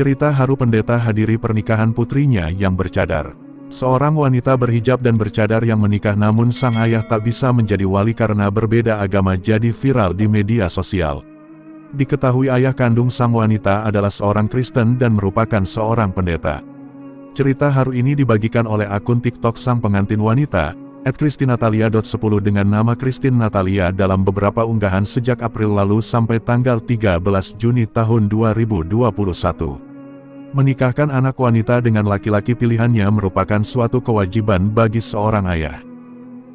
Cerita haru pendeta hadiri pernikahan putrinya yang bercadar. Seorang wanita berhijab dan bercadar yang menikah namun sang ayah tak bisa menjadi wali karena berbeda agama jadi viral di media sosial. Diketahui ayah kandung sang wanita adalah seorang Kristen dan merupakan seorang pendeta. Cerita haru ini dibagikan oleh akun TikTok sang pengantin wanita, at kristinatalia.10 dengan nama Kristin Natalia dalam beberapa unggahan sejak April lalu sampai tanggal 13 Juni tahun 2021. Menikahkan anak wanita dengan laki-laki pilihannya merupakan suatu kewajiban bagi seorang ayah.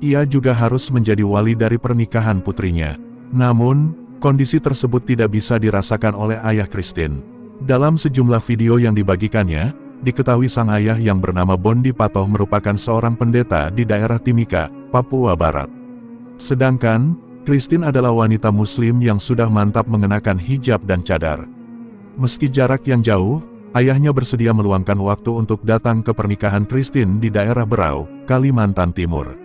Ia juga harus menjadi wali dari pernikahan putrinya. Namun, Kondisi tersebut tidak bisa dirasakan oleh ayah Christine. Dalam sejumlah video yang dibagikannya, diketahui sang ayah yang bernama Bondi Patoh merupakan seorang pendeta di daerah Timika, Papua Barat. Sedangkan, Christine adalah wanita muslim yang sudah mantap mengenakan hijab dan cadar. Meski jarak yang jauh, ayahnya bersedia meluangkan waktu untuk datang ke pernikahan Christine di daerah Berau, Kalimantan Timur.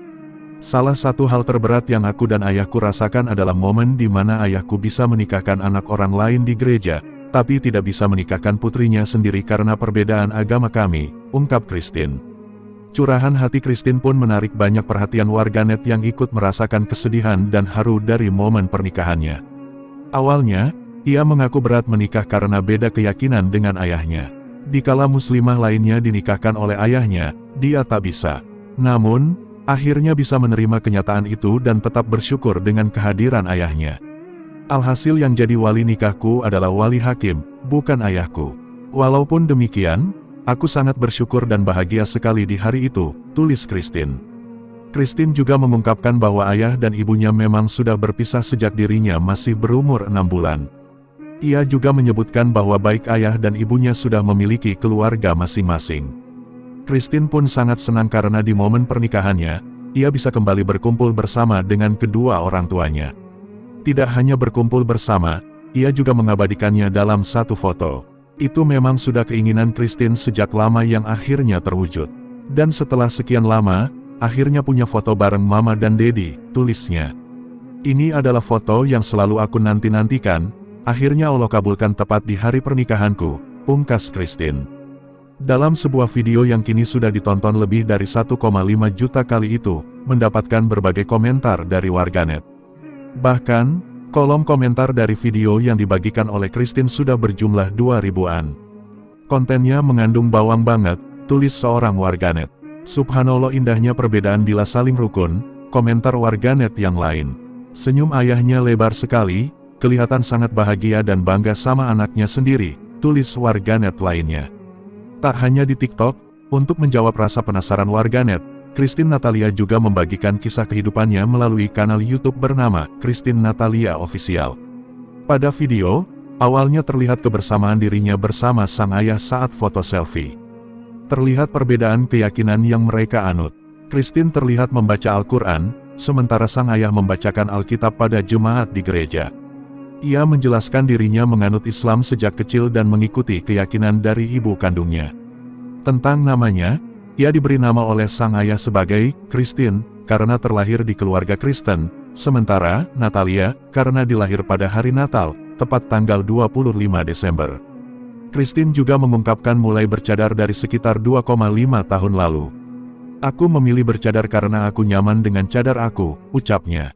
Salah satu hal terberat yang aku dan ayahku rasakan adalah momen di mana ayahku bisa menikahkan anak orang lain di gereja, tapi tidak bisa menikahkan putrinya sendiri karena perbedaan agama kami, ungkap Christine. Curahan hati Christine pun menarik banyak perhatian warganet yang ikut merasakan kesedihan dan haru dari momen pernikahannya. Awalnya, ia mengaku berat menikah karena beda keyakinan dengan ayahnya. Dikala muslimah lainnya dinikahkan oleh ayahnya, dia tak bisa. Namun, Akhirnya bisa menerima kenyataan itu dan tetap bersyukur dengan kehadiran ayahnya. Alhasil yang jadi wali nikahku adalah wali hakim, bukan ayahku. Walaupun demikian, aku sangat bersyukur dan bahagia sekali di hari itu, tulis Christine. Christine juga mengungkapkan bahwa ayah dan ibunya memang sudah berpisah sejak dirinya masih berumur enam bulan. Ia juga menyebutkan bahwa baik ayah dan ibunya sudah memiliki keluarga masing-masing. Christine pun sangat senang karena di momen pernikahannya, ia bisa kembali berkumpul bersama dengan kedua orang tuanya. Tidak hanya berkumpul bersama, ia juga mengabadikannya dalam satu foto. Itu memang sudah keinginan Christine sejak lama yang akhirnya terwujud. Dan setelah sekian lama, akhirnya punya foto bareng mama dan Dedi, tulisnya. Ini adalah foto yang selalu aku nanti-nantikan, akhirnya Allah kabulkan tepat di hari pernikahanku, pungkas Christine. Dalam sebuah video yang kini sudah ditonton lebih dari 1,5 juta kali itu, mendapatkan berbagai komentar dari warganet. Bahkan, kolom komentar dari video yang dibagikan oleh Christine sudah berjumlah 2 ribuan. Kontennya mengandung bawang banget, tulis seorang warganet. Subhanallah indahnya perbedaan bila saling rukun, komentar warganet yang lain. Senyum ayahnya lebar sekali, kelihatan sangat bahagia dan bangga sama anaknya sendiri, tulis warganet lainnya. Tak hanya di TikTok, untuk menjawab rasa penasaran warganet, Christine Natalia juga membagikan kisah kehidupannya melalui kanal YouTube bernama Christine Natalia Official. Pada video, awalnya terlihat kebersamaan dirinya bersama sang ayah saat foto selfie. Terlihat perbedaan keyakinan yang mereka anut. Christine terlihat membaca Al-Quran, sementara sang ayah membacakan Alkitab pada jemaat di gereja. Ia menjelaskan dirinya menganut Islam sejak kecil dan mengikuti keyakinan dari ibu kandungnya. Tentang namanya, ia diberi nama oleh sang ayah sebagai Christine, karena terlahir di keluarga Kristen, sementara Natalia, karena dilahir pada hari Natal, tepat tanggal 25 Desember. Christine juga mengungkapkan mulai bercadar dari sekitar 2,5 tahun lalu. Aku memilih bercadar karena aku nyaman dengan cadar aku, ucapnya.